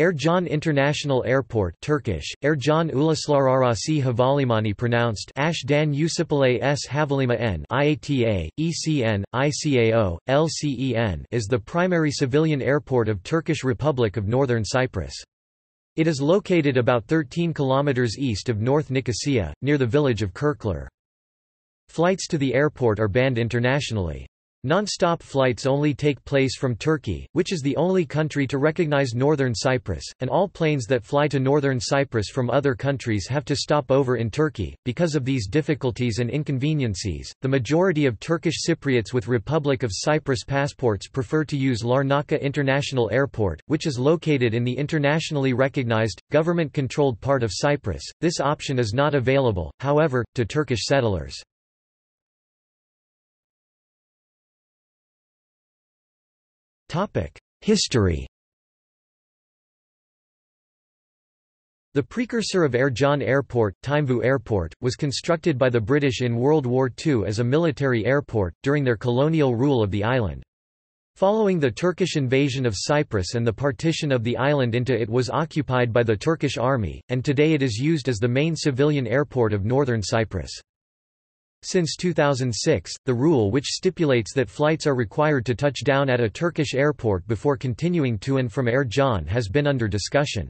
Ercan International Airport Turkish, Ercan Uluslararası Havalimanı pronounced Ashdan Usipale S Havalimanı IATA, ECN, ICAO, LCEN is the primary civilian airport of Turkish Republic of Northern Cyprus. It is located about 13 kilometers east of North Nicosia, near the village of Kirklar. Flights to the airport are banned internationally. Non-stop flights only take place from Turkey, which is the only country to recognize Northern Cyprus, and all planes that fly to Northern Cyprus from other countries have to stop over in Turkey. Because of these difficulties and inconveniences, the majority of Turkish Cypriots with Republic of Cyprus passports prefer to use Larnaca International Airport, which is located in the internationally recognized, government-controlled part of Cyprus. This option is not available, however, to Turkish settlers. History The precursor of Ercan Airport, Timevu Airport, was constructed by the British in World War II as a military airport, during their colonial rule of the island. Following the Turkish invasion of Cyprus and the partition of the island into it was occupied by the Turkish army, and today it is used as the main civilian airport of northern Cyprus. Since 2006, the rule which stipulates that flights are required to touch down at a Turkish airport before continuing to and from Ercan has been under discussion.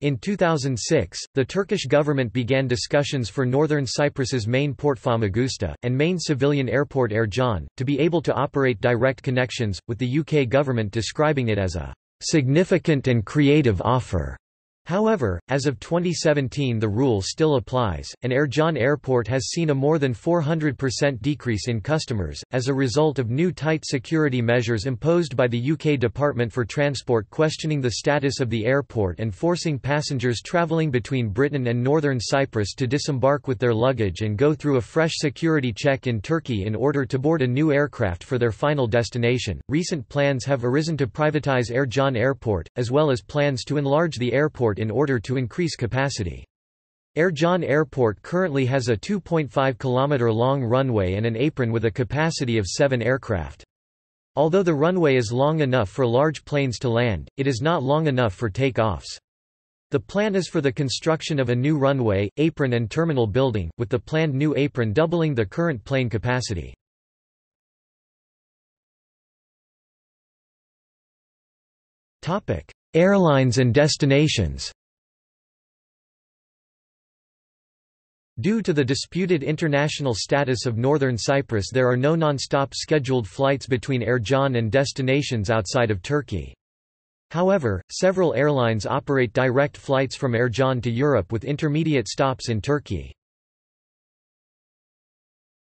In 2006, the Turkish government began discussions for northern Cyprus's main port Famagusta, and main civilian airport Ercan, to be able to operate direct connections, with the UK government describing it as a significant and creative offer. However, as of 2017 the rule still applies, and Ercan Airport has seen a more than 400% decrease in customers, as a result of new tight security measures imposed by the UK Department for Transport questioning the status of the airport and forcing passengers travelling between Britain and northern Cyprus to disembark with their luggage and go through a fresh security check in Turkey in order to board a new aircraft for their final destination. Recent plans have arisen to privatize Ercan Airport, as well as plans to enlarge the airport airport in order to increase capacity. Ercan Airport currently has a 2.5 km long runway and an apron with a capacity of seven aircraft. Although the runway is long enough for large planes to land, it is not long enough for take-offs. The plan is for the construction of a new runway, apron and terminal building, with the planned new apron doubling the current plane capacity. Airlines and destinations Due to the disputed international status of northern Cyprus there are no non-stop scheduled flights between Ercan and destinations outside of Turkey. However, several airlines operate direct flights from Ercan to Europe with intermediate stops in Turkey.